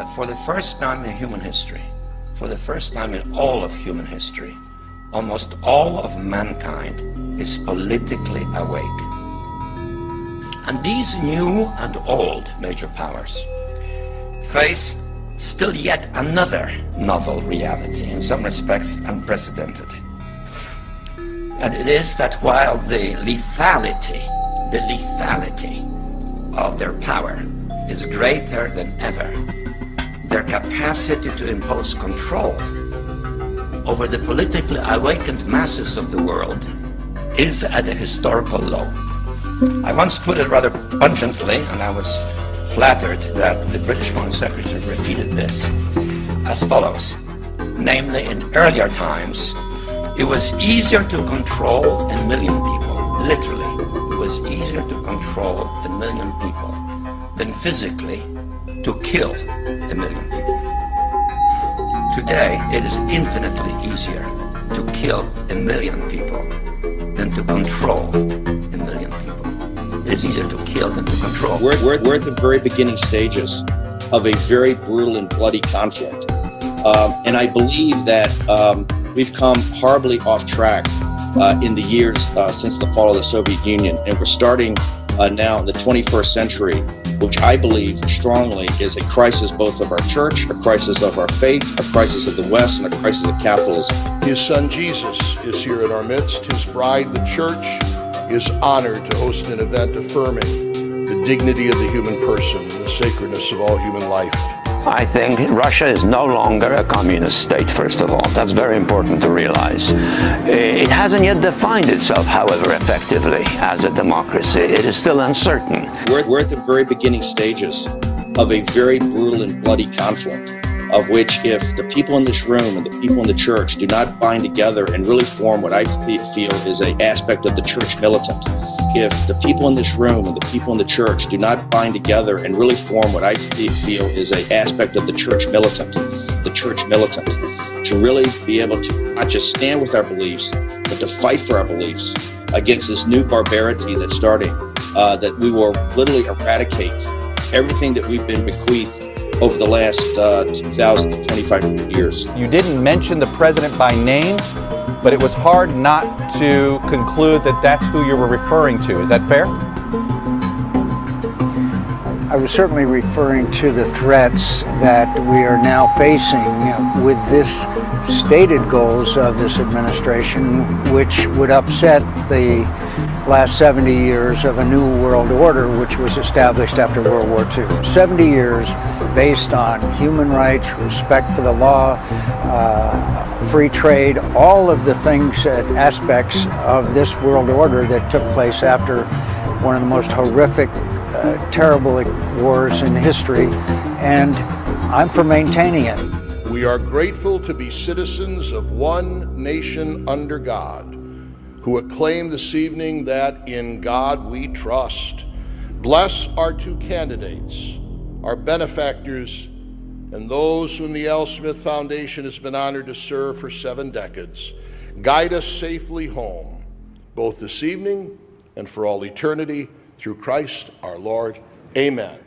That for the first time in human history, for the first time in all of human history, almost all of mankind is politically awake. And these new and old major powers face still yet another novel reality, in some respects unprecedented. And it is that while the lethality, the lethality of their power is greater than ever, their capacity to impose control over the politically awakened masses of the world is at a historical low. I once put it rather pungently, and I was flattered that the British Foreign Secretary repeated this as follows. Namely, in earlier times, it was easier to control a million people, literally, it was easier to control a million people than physically to kill a million people. Today, it is infinitely easier to kill a million people than to control a million people. It is easier to kill than to control. We're, we're, we're at the very beginning stages of a very brutal and bloody conflict. Um, and I believe that um, we've come horribly off track uh, in the years uh, since the fall of the Soviet Union. And we're starting uh, now in the 21st century which I believe strongly is a crisis both of our church, a crisis of our faith, a crisis of the West, and a crisis of capitalism. His son Jesus is here in our midst. His bride, the church, is honored to host an event affirming the dignity of the human person and the sacredness of all human life. I think Russia is no longer a communist state, first of all. That's very important to realize. Eh, it hasn't yet defined itself, however, effectively as a democracy. It is still uncertain. We're, we're at the very beginning stages of a very brutal and bloody conflict, of which if the people in this room and the people in the church do not bind together and really form what I feel is an aspect of the church militant, if the people in this room and the people in the church do not bind together and really form what I feel is an aspect of the church militant, the church militant, to really be able to not just stand with our beliefs, but to fight for our beliefs against this new barbarity that's starting, uh, that we will literally eradicate everything that we've been bequeathed over the last uh, 2,025 years. You didn't mention the president by name, but it was hard not to conclude that that's who you were referring to. Is that fair? I was certainly referring to the threats that we are now facing with this stated goals of this administration, which would upset the last 70 years of a new world order, which was established after World War II. 70 years based on human rights, respect for the law, uh, free trade, all of the things, uh, aspects of this world order that took place after one of the most horrific uh, terrible wars in history, and I'm for maintaining it. We are grateful to be citizens of one nation under God, who acclaim this evening that in God we trust. Bless our two candidates, our benefactors, and those whom the Al Smith Foundation has been honored to serve for seven decades. Guide us safely home, both this evening and for all eternity through Christ our Lord. Amen.